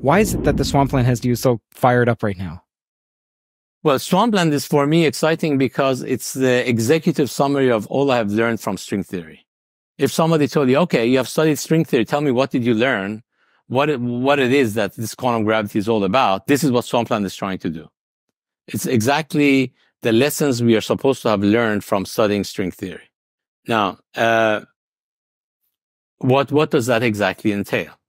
Why is it that the swampland has you so fired up right now? Well, swampland is for me exciting because it's the executive summary of all I have learned from string theory. If somebody told you, okay, you have studied string theory, tell me what did you learn? What it, what it is that this quantum gravity is all about. This is what swampland is trying to do. It's exactly the lessons we are supposed to have learned from studying string theory. Now, uh, what, what does that exactly entail?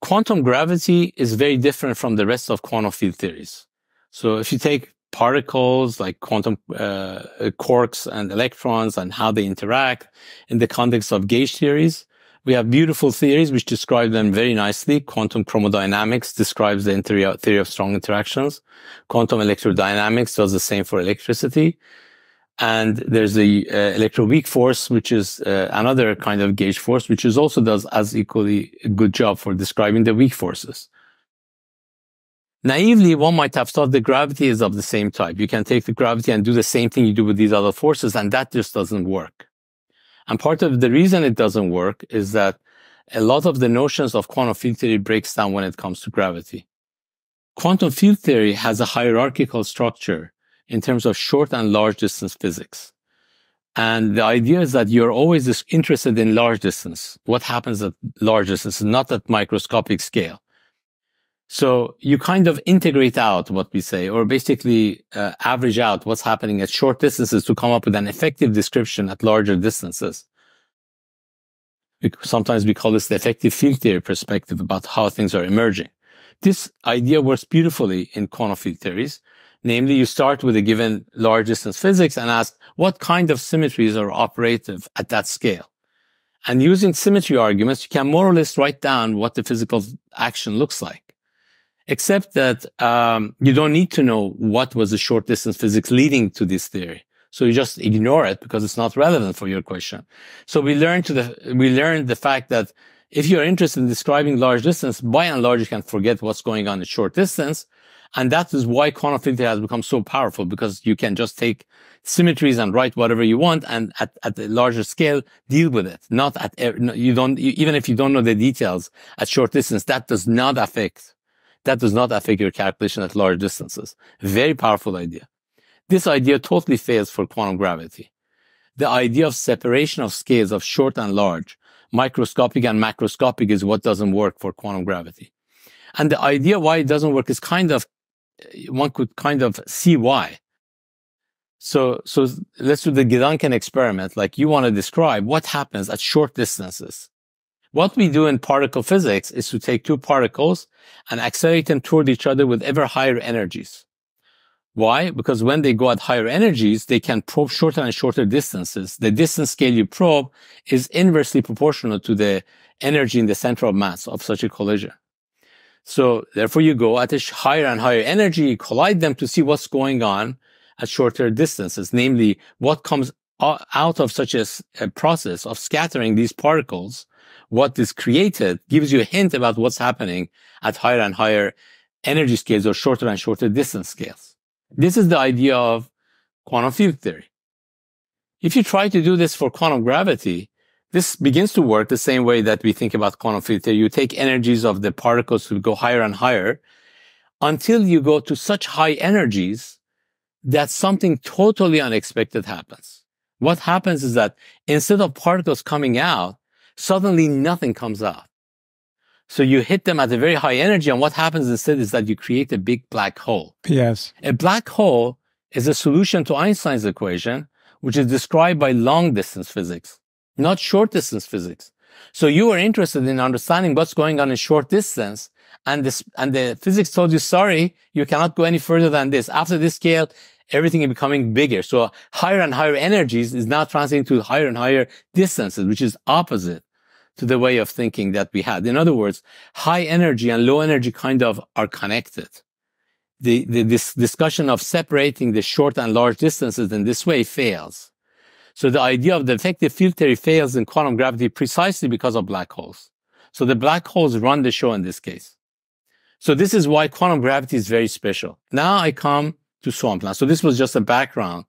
Quantum gravity is very different from the rest of quantum field theories. So if you take particles like quantum uh, quarks and electrons and how they interact in the context of gauge theories, we have beautiful theories which describe them very nicely. Quantum chromodynamics describes the theory of strong interactions. Quantum electrodynamics does the same for electricity. And there's the uh, electroweak force, which is uh, another kind of gauge force, which is also does as equally a good job for describing the weak forces. Naively, one might have thought the gravity is of the same type. You can take the gravity and do the same thing you do with these other forces, and that just doesn't work. And part of the reason it doesn't work is that a lot of the notions of quantum field theory breaks down when it comes to gravity. Quantum field theory has a hierarchical structure in terms of short and large distance physics. And the idea is that you're always interested in large distance. What happens at large distance, not at microscopic scale. So you kind of integrate out what we say, or basically uh, average out what's happening at short distances to come up with an effective description at larger distances. Sometimes we call this the effective field theory perspective about how things are emerging. This idea works beautifully in quantum field theories Namely, you start with a given large distance physics and ask what kind of symmetries are operative at that scale. And using symmetry arguments, you can more or less write down what the physical action looks like. Except that um, you don't need to know what was the short distance physics leading to this theory. So you just ignore it because it's not relevant for your question. So we learned to the, we learned the fact that if you're interested in describing large distance, by and large, you can forget what's going on at short distance and that is why quantum field theory has become so powerful because you can just take symmetries and write whatever you want and at, at a larger scale deal with it. Not at, you don't, even if you don't know the details at short distance, that does not affect, that does not affect your calculation at large distances. Very powerful idea. This idea totally fails for quantum gravity. The idea of separation of scales of short and large, microscopic and macroscopic is what doesn't work for quantum gravity. And the idea why it doesn't work is kind of one could kind of see why. So, so let's do the Gedanken experiment. Like you want to describe what happens at short distances. What we do in particle physics is to take two particles and accelerate them toward each other with ever higher energies. Why? Because when they go at higher energies, they can probe shorter and shorter distances. The distance scale you probe is inversely proportional to the energy in the center of mass of such a collision. So therefore you go at a higher and higher energy, collide them to see what's going on at shorter distances, namely what comes out of such a, a process of scattering these particles. What is created gives you a hint about what's happening at higher and higher energy scales or shorter and shorter distance scales. This is the idea of quantum field theory. If you try to do this for quantum gravity, this begins to work the same way that we think about quantum field theory. You take energies of the particles to go higher and higher until you go to such high energies that something totally unexpected happens. What happens is that instead of particles coming out, suddenly nothing comes out. So you hit them at a very high energy. And what happens instead is that you create a big black hole. Yes. A black hole is a solution to Einstein's equation, which is described by long distance physics not short distance physics. So you are interested in understanding what's going on in short distance. And this, and the physics told you, sorry, you cannot go any further than this. After this scale, everything is becoming bigger. So higher and higher energies is now translating to higher and higher distances, which is opposite to the way of thinking that we had. In other words, high energy and low energy kind of are connected. The, the, this discussion of separating the short and large distances in this way fails. So the idea of the effective field theory fails in quantum gravity precisely because of black holes. So the black holes run the show in this case. So this is why quantum gravity is very special. Now I come to swampland. So this was just a background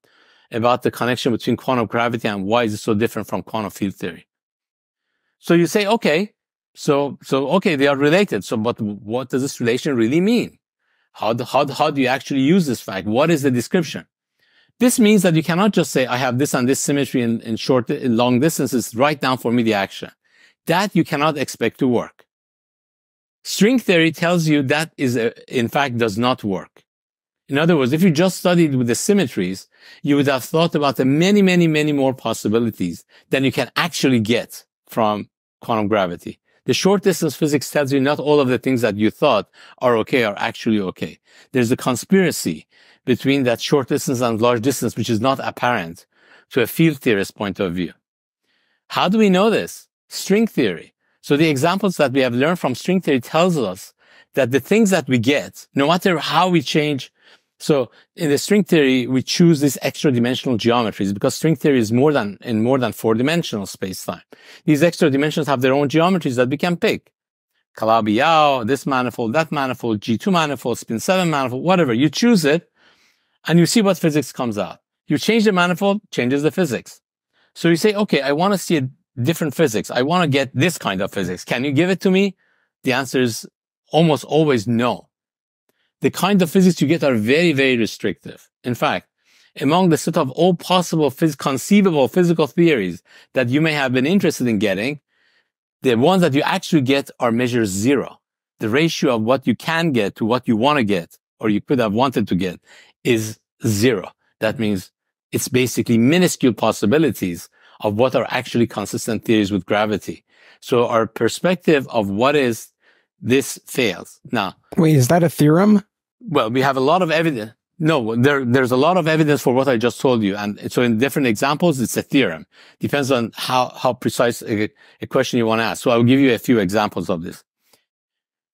about the connection between quantum gravity and why is it so different from quantum field theory. So you say, okay, So, so, okay, they are related. So, but what does this relation really mean? How do, how, how do you actually use this fact? What is the description? This means that you cannot just say, I have this and this symmetry in, in short, in long distances, write down for me the action. That you cannot expect to work. String theory tells you that is, a, in fact, does not work. In other words, if you just studied with the symmetries, you would have thought about the many, many, many more possibilities than you can actually get from quantum gravity. The short distance physics tells you not all of the things that you thought are okay are actually okay. There's a conspiracy between that short distance and large distance, which is not apparent to a field theorist point of view. How do we know this? String theory. So the examples that we have learned from string theory tells us that the things that we get, no matter how we change so in the string theory, we choose these extra dimensional geometries because string theory is more than in more than four dimensional space time. These extra dimensions have their own geometries that we can pick. Calabi-Yau, this manifold, that manifold, G2 manifold, spin 7 manifold, whatever. You choose it and you see what physics comes out. You change the manifold, changes the physics. So you say, okay, I want to see a different physics. I want to get this kind of physics. Can you give it to me? The answer is almost always no the kind of physics you get are very, very restrictive. In fact, among the set of all possible phys- conceivable physical theories that you may have been interested in getting, the ones that you actually get are measure zero. The ratio of what you can get to what you want to get or you could have wanted to get is zero. That means it's basically minuscule possibilities of what are actually consistent theories with gravity. So our perspective of what is this fails. Now, wait, is that a theorem? Well, we have a lot of evidence. No, there, there's a lot of evidence for what I just told you. And so in different examples, it's a theorem. Depends on how, how precise a, a question you want to ask. So I'll give you a few examples of this.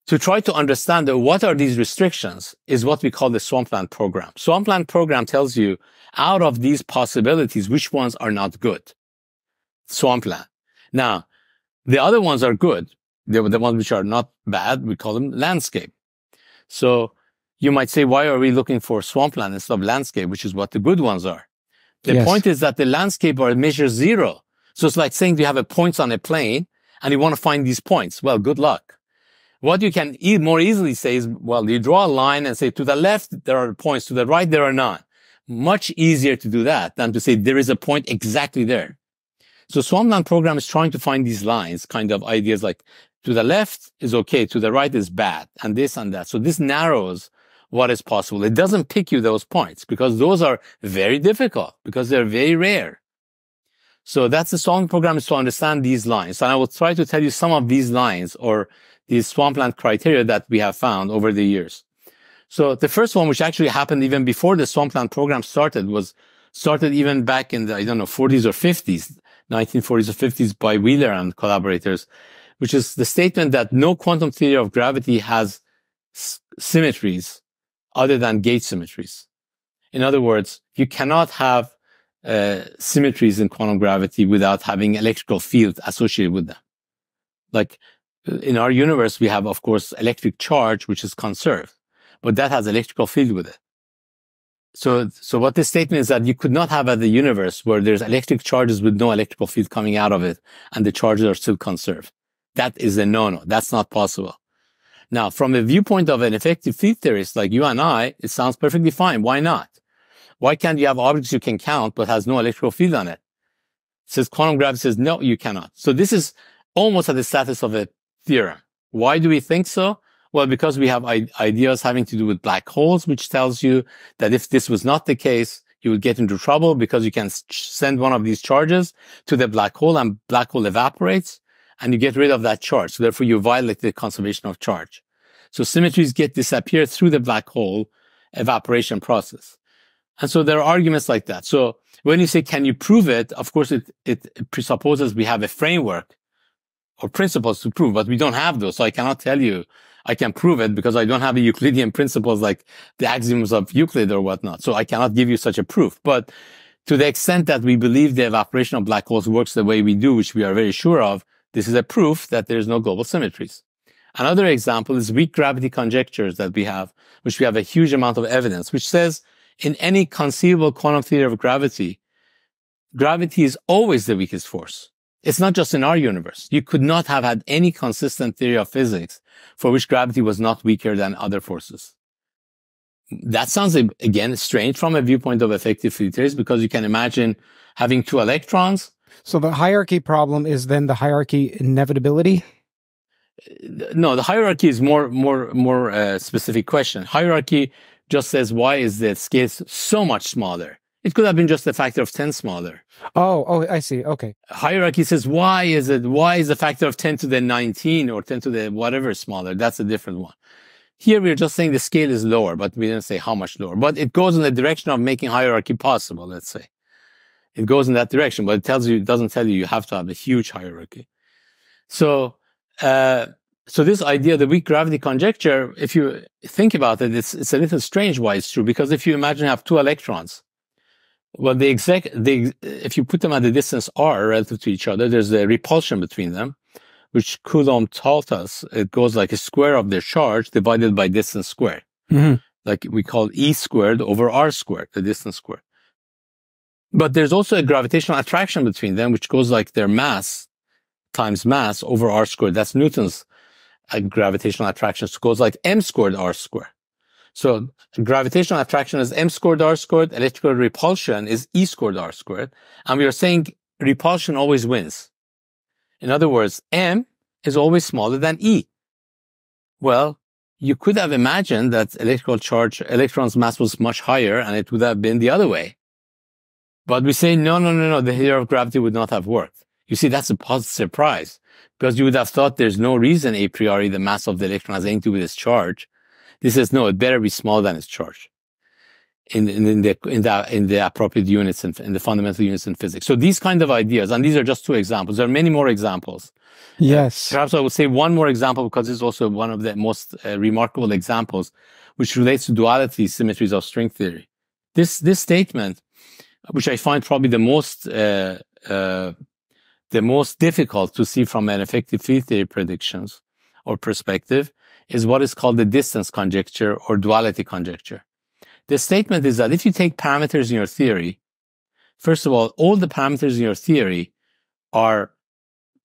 To try to understand what are these restrictions is what we call the swampland program. Swampland program tells you out of these possibilities, which ones are not good. Swampland. Now, the other ones are good. The, the ones which are not bad, we call them landscape. So you might say, why are we looking for swampland instead of landscape, which is what the good ones are? The yes. point is that the landscape are measure zero. So it's like saying you have a points on a plane and you want to find these points. Well, good luck. What you can e- more easily say is, well, you draw a line and say to the left, there are points. To the right, there are none. Much easier to do that than to say there is a point exactly there. So Swampland program is trying to find these lines, kind of ideas like to the left is okay, to the right is bad, and this and that. So this narrows what is possible. It doesn't pick you those points because those are very difficult because they're very rare. So that's the swampland program is to understand these lines. And I will try to tell you some of these lines or these swampland criteria that we have found over the years. So the first one, which actually happened even before the swampland program started, was started even back in the, I don't know, 40s or 50s, 1940s or 50s by Wheeler and collaborators, which is the statement that no quantum theory of gravity has symmetries other than gauge symmetries. In other words, you cannot have uh, symmetries in quantum gravity without having electrical field associated with them. Like uh, in our universe, we have, of course, electric charge, which is conserved, but that has electrical field with it. So, so what this statement is that you could not have a the universe where there's electric charges with no electrical field coming out of it and the charges are still conserved. That is a no-no. That's not possible. Now, from the viewpoint of an effective field theorist like you and I, it sounds perfectly fine. Why not? Why can't you have objects you can count but has no electrical field on it? says quantum gravity says no, you cannot. So this is almost at the status of a theorem. Why do we think so? Well, because we have ideas having to do with black holes, which tells you that if this was not the case, you would get into trouble because you can send one of these charges to the black hole and black hole evaporates and you get rid of that charge. So therefore you violate the conservation of charge. So symmetries get disappeared through the black hole evaporation process. And so there are arguments like that. So when you say, can you prove it? Of course, it, it presupposes we have a framework or principles to prove, but we don't have those. So I cannot tell you I can prove it because I don't have the Euclidean principles like the axioms of Euclid or whatnot. So I cannot give you such a proof. But to the extent that we believe the evaporation of black holes works the way we do, which we are very sure of, this is a proof that there's no global symmetries. Another example is weak gravity conjectures that we have, which we have a huge amount of evidence, which says in any conceivable quantum theory of gravity, gravity is always the weakest force. It's not just in our universe. You could not have had any consistent theory of physics for which gravity was not weaker than other forces. That sounds, again, strange from a viewpoint of effective field theories because you can imagine having two electrons. So the hierarchy problem is then the hierarchy inevitability? No, the hierarchy is more, more, more uh, specific question. Hierarchy just says, why is the scale so much smaller? It could have been just a factor of 10 smaller. Oh, oh, I see. Okay. Hierarchy says, why is it, why is the factor of 10 to the 19 or 10 to the whatever smaller? That's a different one. Here we're just saying the scale is lower, but we didn't say how much lower. But it goes in the direction of making hierarchy possible, let's say. It goes in that direction, but it tells you, it doesn't tell you you have to have a huge hierarchy. So, uh, so this idea, the weak gravity conjecture, if you think about it, it's, it's a little strange why it's true. Because if you imagine you have two electrons, well, the exact, the, if you put them at a distance r relative to each other, there's a repulsion between them, which Coulomb taught us. It goes like a square of their charge divided by distance squared. Mm-hmm. Like we call E squared over R squared, the distance squared. But there's also a gravitational attraction between them, which goes like their mass times mass over R squared. That's Newton's uh, gravitational attraction. Goes like M squared R squared. So gravitational attraction is m squared r squared. Electrical repulsion is e squared r squared. And we are saying repulsion always wins. In other words, m is always smaller than e. Well, you could have imagined that electrical charge, electron's mass was much higher and it would have been the other way. But we say, no, no, no, no, the theory of gravity would not have worked. You see, that's a positive surprise because you would have thought there's no reason a priori the mass of the electron has anything to do with its charge. This says, no, it better be smaller than its charge in, in, in, the, in, the, in the appropriate units and in, in the fundamental units in physics. So these kind of ideas, and these are just two examples. There are many more examples. Yes. Uh, perhaps I would say one more example because it's also one of the most uh, remarkable examples, which relates to duality symmetries of string theory. This, this statement, which I find probably the most, uh, uh the most difficult to see from an effective field theory predictions or perspective, is what is called the distance conjecture or duality conjecture. The statement is that if you take parameters in your theory, first of all, all the parameters in your theory are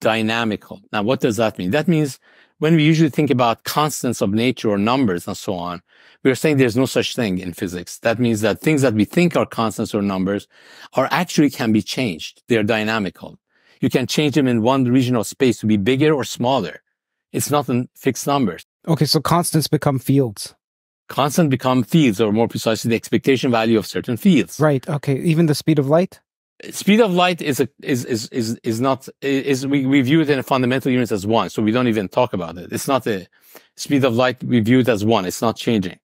dynamical. Now, what does that mean? That means when we usually think about constants of nature or numbers and so on, we're saying there's no such thing in physics. That means that things that we think are constants or numbers are actually can be changed. They're dynamical. You can change them in one region of space to be bigger or smaller. It's not in fixed numbers. Okay, so constants become fields. Constant become fields, or more precisely, the expectation value of certain fields. Right. Okay. Even the speed of light. Speed of light is a, is is is is not is we, we view it in a fundamental units as one, so we don't even talk about it. It's not a speed of light. We view it as one. It's not changing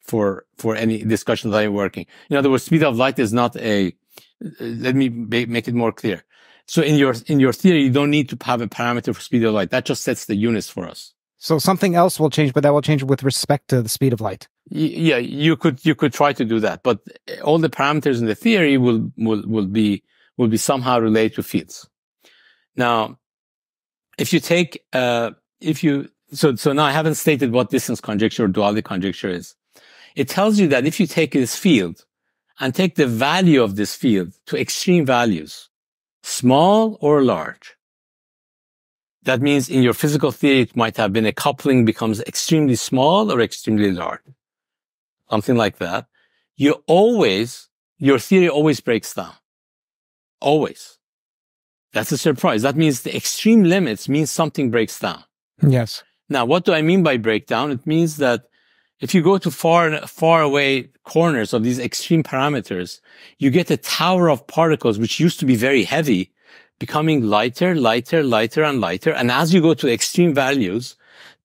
for for any discussion that I'm working. In other words, speed of light is not a. Let me make it more clear. So in your in your theory, you don't need to have a parameter for speed of light. That just sets the units for us. So something else will change, but that will change with respect to the speed of light. Yeah, you could you could try to do that, but all the parameters in the theory will will will be will be somehow related to fields. Now, if you take uh, if you so so now I haven't stated what distance conjecture or duality conjecture is. It tells you that if you take this field and take the value of this field to extreme values, small or large, that means in your physical theory, it might have been a coupling becomes extremely small or extremely large. Something like that. You always, your theory always breaks down. Always. That's a surprise. That means the extreme limits means something breaks down. Yes. Now, what do I mean by breakdown? It means that if you go to far, far away corners of these extreme parameters, you get a tower of particles, which used to be very heavy, becoming lighter, lighter, lighter, and lighter. And as you go to extreme values,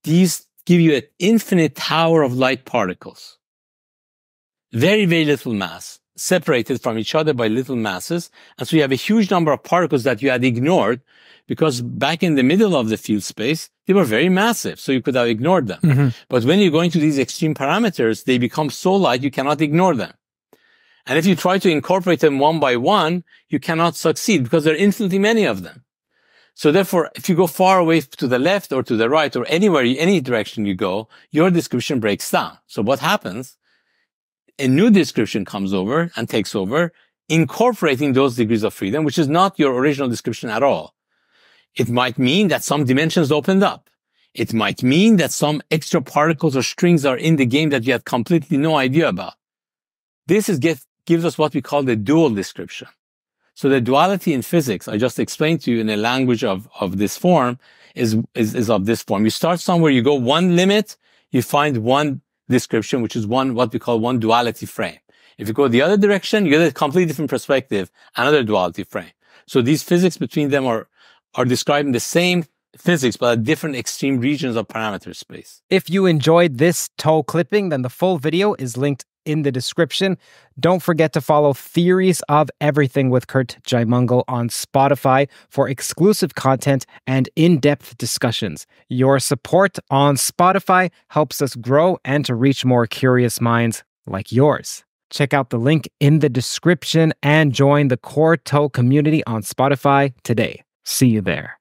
these give you an infinite tower of light particles. Very, very little mass separated from each other by little masses. And so you have a huge number of particles that you had ignored because back in the middle of the field space, they were very massive. So you could have ignored them. Mm-hmm. But when you go into these extreme parameters, they become so light, you cannot ignore them. And if you try to incorporate them one by one, you cannot succeed because there are infinitely many of them. So therefore, if you go far away to the left or to the right or anywhere, any direction you go, your description breaks down. So what happens? A new description comes over and takes over, incorporating those degrees of freedom, which is not your original description at all. It might mean that some dimensions opened up. It might mean that some extra particles or strings are in the game that we had completely no idea about. This is get, gives us what we call the dual description. So the duality in physics, I just explained to you in a language of, of this form, is, is, is of this form. You start somewhere, you go one limit, you find one description, which is one, what we call one duality frame. If you go the other direction, you get a completely different perspective, another duality frame. So these physics between them are, are describing the same physics, but at different extreme regions of parameter space. If you enjoyed this TOE clipping, then the full video is linked in the description. Don't forget to follow Theories of Everything with Curt Jaimungal on Spotify for exclusive content and in depth discussions. Your support on Spotify helps us grow and to reach more curious minds like yours. Check out the link in the description and join the Core Toe community on Spotify today. See you there.